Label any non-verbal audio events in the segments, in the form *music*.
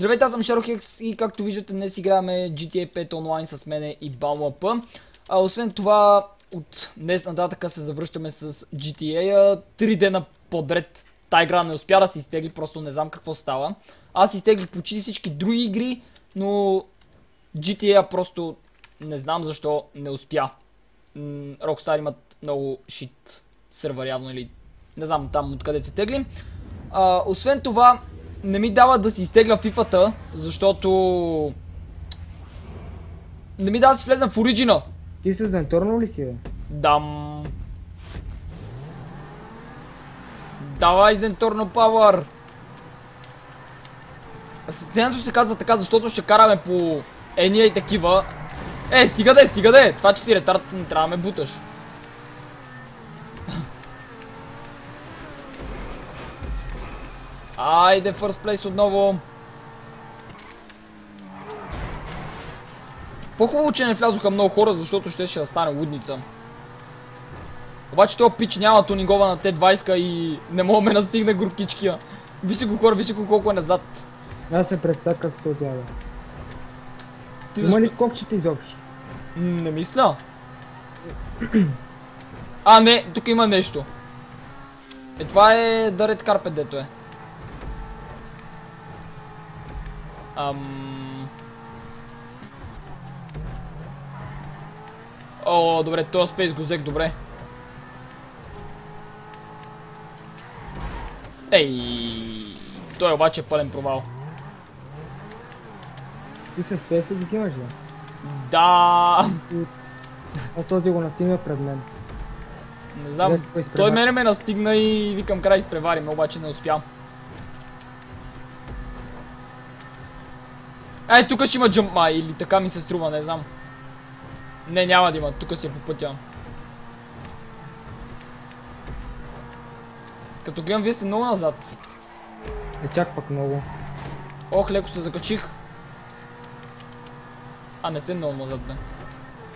Здравейте, аз съм Шарохекс и както виждате днес играме GTA 5 онлайн с мене и BalmUp. А освен това, от днес нататък се завръщаме с GTA. Три дена подред та игра не успя да се изтегли, просто не знам какво става. Аз изтеглих почти всички други игри, но GTA просто не знам защо не успя. Rockstar имат много шит сервер явно или не знам там откъде се тегли. А, освен това, не ми дава да си изтегля фифата, защото... Не ми дава да си влезам в Origina. Ти се зенторнал ли си, бе? Дам... Давай, Зенторно Павър! Състоянието се казва така, защото ще караме по ения и такива. Е, стига да е, стига да е! Това, че си ретард, не трябва да ме буташ. Айде, first place отново. По-хубаво, че не влязоха много хора, защото ще ще да стане лудница. Обаче този пич няма тунингова на Т-20 и не мога ме настигне групкичкия. Вижте го хора, вижте го колко е назад. Аз се как с този бе. Ти Има защо... ли скокчета изобщо? Не мисля. А, не, тук има нещо. Е, това е да Red Carpet, дето е. Ам... О, добре, този спейс го взех добре. Ей, той обаче е пълен провал. Ти се спейса ги взимаш ли? Да. А този го настигна пред мен. Не знам, той мене ме настигна и викам край изпреварим, обаче не успям. Ай, тук ще има джъмп май, или така ми се струва, не знам. Не, няма да има, тук си е по пътя. Като гледам, вие сте много назад. Не чак пък много. Ох, леко се закачих. А, не сте много назад, бе.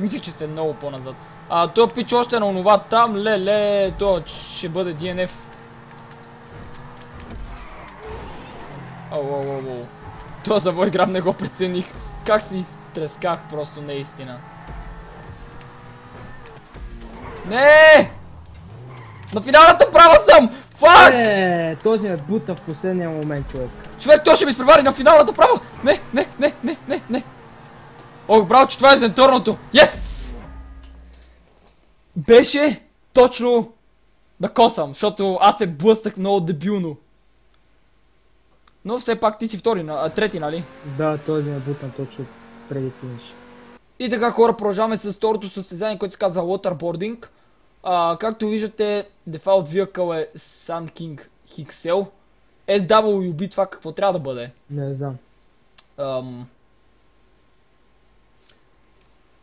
Мислих, че сте много по-назад. А, той пич още на онова там, ле-ле, то ще бъде DNF. Оу, оу, оу, оу. Това за мой грам не го прецених. Как се изтресках просто наистина. Не! На финалната права съм! Фак! Е, този ме бута в последния момент, човек. Човек, той ще ми изпревари на финалната права! Не, не, не, не, не, не! О, браво, че това е зенторното! Yes! Беше точно да косам, защото аз се блъстах много дебилно. Но все пак ти си втори, а, трети, нали? Да, този ме бутна точно преди финиш. И така хора, продължаваме с второто състезание, което се казва Waterboarding. А, както виждате, дефалт vehicle е Sun King XL. SWB това какво трябва да бъде? Не знам. Ам...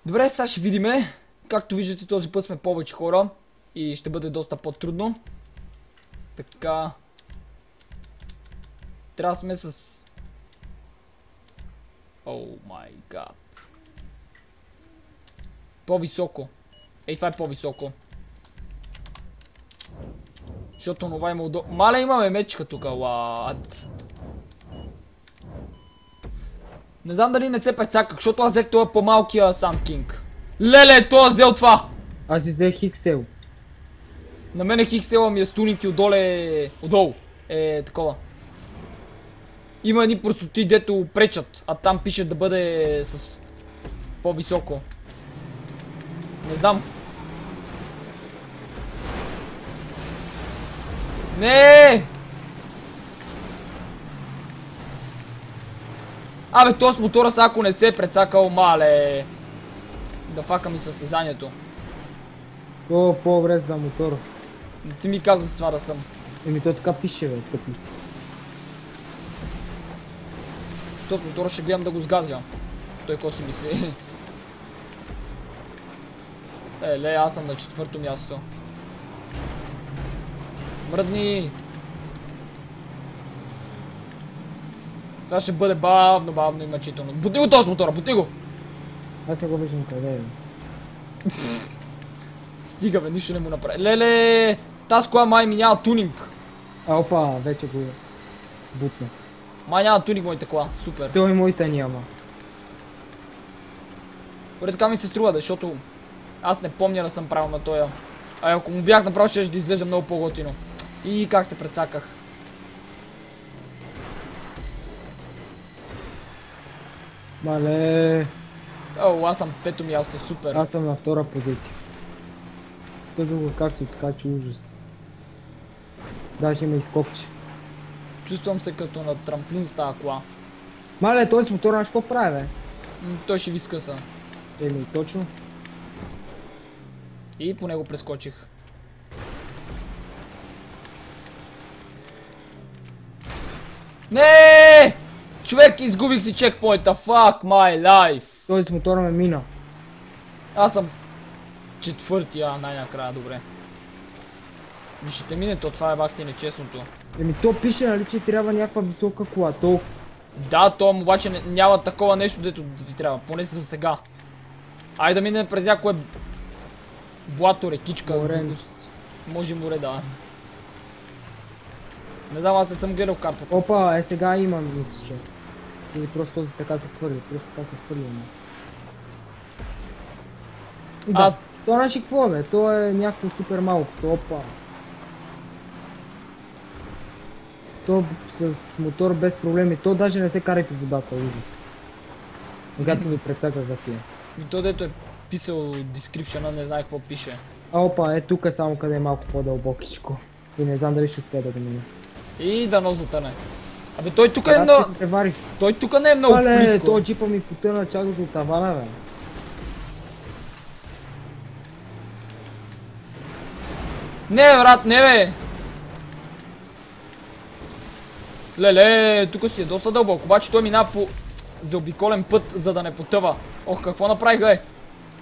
Добре, сега ще видиме. Както виждате, този път сме повече хора и ще бъде доста по-трудно. Така... Трябва сме с... О май гад. По-високо. Ей, това е по-високо. Защото това има удобно. Маля имаме мечка тук, лад. Не знам дали не се прецаках, защото аз взех това по-малкия Санд Кинг. Леле, той взел това! Аз взех Хиксел. На мене Хиксела ми е стунинки отдоле... Отдолу. Е, такова. Има едни простоти, дето пречат, а там пише да бъде с по-високо. Не знам. Не! Абе, този с мотора са ако не се е прецакал, мале. Да факам и състезанието. То по-добре за мотор. Ти ми каза с това да съм. Еми то така пише, бе, тъпи си. Този мотор ще гледам да го сгазя. Той какво си мисли? Е, ле, аз съм на четвърто място. Мръдни! Това ще бъде бавно, бавно и мъчително. Бутни го този мотора, бутни го! Аз не го виждам къде е. Стига бе, нищо не му направи. Леле! Таз кола май ми няма тунинг. Опа, вече го бутна. Май няма туник моята кола. Супер. Той моята няма. Поред така ми се струва, да, защото аз не помня да съм правил на тоя. А ако му бях направил, ще да изглежда много по-готино. И как се прецаках. Мале, О, аз съм пето място, супер. аз съм на втора позиция. Друго как се отскача ужас. Даже има изкопче. Чувствам се като на трамплин с тази кола. Мале, той с мотора на какво прави, бе? М, Той ще ви скъса. Еми, точно. И по него прескочих. Не! Човек, изгубих си чекпоинта. Fuck my life. Той с мотора ме мина. Аз съм четвърти, а най-накрая, добре. Вижте мине, то това е бахте нечестното. Еми, то пише, нали, че трябва някаква висока кола. То Да, то обаче няма такова нещо, дето да ти трябва, поне за сега. Айде да минем през някое блато, рекичка, Море. Може море, да. Не знам, аз не съм гледал картата. Опа, е сега имам, мисля, че. Или просто този така се хвърли, просто така се хвърли. И А- да, то значи какво е, бе? То е някакво супер малко. Опа. То с мотор без проблеми. То даже не се кара и по водата, ужас. Когато ми прецака за тия. И то дето е писал description не знае какво пише. А опа, е тук е само къде е малко по-дълбокичко. И не знам дали ще успея да го мина. И да но затъне. Абе той тук е много... Той тук не е много Мале, плитко. то джипа ми потъна чак до тавана, бе. Не, брат, не бе! Леле, тук си е доста дълбоко, обаче той минава по заобиколен път, за да не потъва. Ох, какво направих, бе?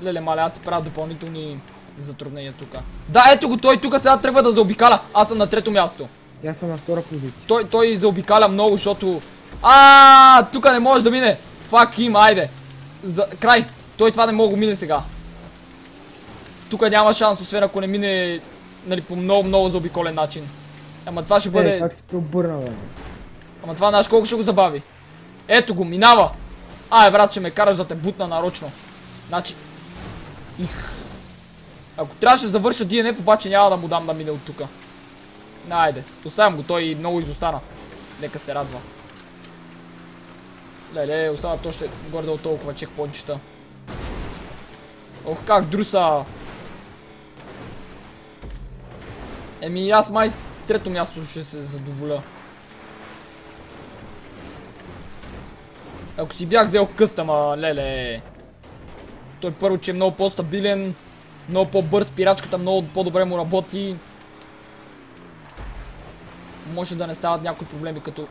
Леле, мале, аз си правя допълнителни затруднения тук. Да, ето го, той тук сега трябва да заобикаля. Аз съм на трето място. Аз съм на втора позиция. Той, той заобикаля много, защото... А, тук не може да мине. Фак им, айде. За... Край. Той това не мога мине сега. Тук няма шанс, освен ако не мине нали, по много, много заобиколен начин. Ама това ще бъде... Е, как се преобърна, бе. Ама това знаеш колко ще го забави. Ето го, минава. Ай, брат, ще ме караш да те бутна нарочно. Значи... Их. Ако трябваше да завърша DNF, обаче няма да му дам да мине от тука. Найде, оставям го, той много изостана. Нека се радва. Леле, остават още горе от толкова чекпончета. Ох, как друса! Еми, аз май с трето място ще се задоволя. Ако си бях взел къстама, леле. Той първо, че е много по-стабилен, много по-бърз, пирачката много по-добре му работи. Може да не стават някои проблеми като...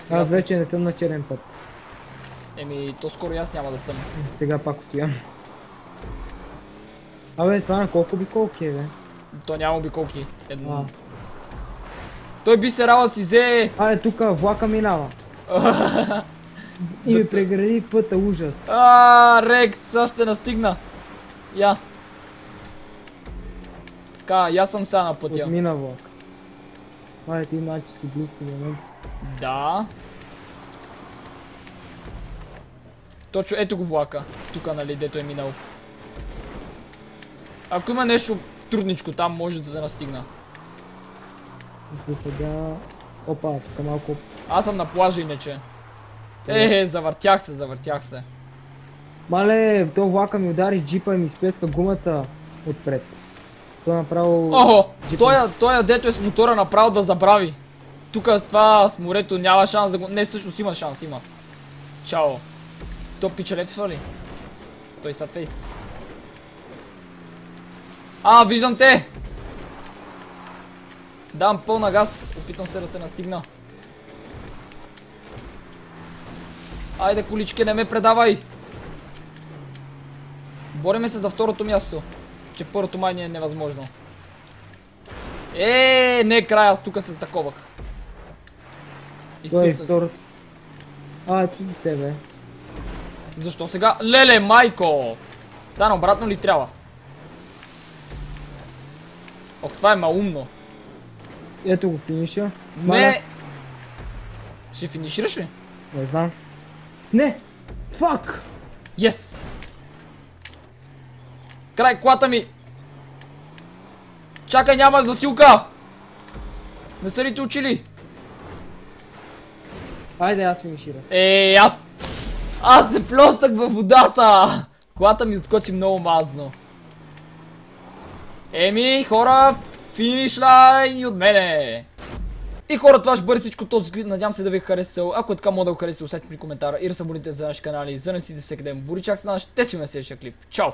сега, Аз вече не съм на черен път. Еми, то скоро и аз няма да съм. Сега пак отивам. Абе, това на колко обиколки е, бе? То няма обиколки. Едно. Той би се рала си взе... а е, тук влака минава. *laughs* И ми прегради пътя, ужас. А, рект, сега ще настигна. Я. Така, и аз съм сега на пътя. Отмина влак. Абе, ти значи си близко до мен. Да. Точно, ето го влака. Тука, нали, дето е минал. Ако има нещо трудничко там, може да настигна. За сега... Опа, тук малко... Аз съм на плажа иначе. Е, завъртях се, завъртях се. Мале, то влака ми удари джипа и ми спеска гумата отпред. То направо... Охо, той, той дето е с мотора направо да забрави. Тук това с морето няма шанс да го... Не, всъщност има шанс, има. Чао. То пича лепсва ли? Той фейс. А, виждам те! Давам пълна газ, опитвам се да те настигна. Айде, колички, не ме предавай! Бориме се за второто място. Че първото май ни е невъзможно. Е, не край, аз тук се таковах. Той е Изпитах. второто. А, ето за тебе. Защо сега? Леле, майко! Сега обратно ли трябва? Ох, това е маумно. Ето го финиша. Не! Ще финишираш ли? Не знам. Не! Фак! Yes! Край колата ми! Чакай, няма засилка! Не са ли те учили? Айде, аз финиширам. Е, аз... Аз не плюснах във водата! Колата ми отскочи много мазно. Еми, хора, финиш лайн и от мене! И хора, това ще бъде всичко този клип. Надявам се да ви е харесал. Ако е така, мога да го харесате, оставете ми коментара и да се абонирате за нашия канали. За да не сидите всеки ден. Боричак с наш. Те си ме следващия клип. Чао!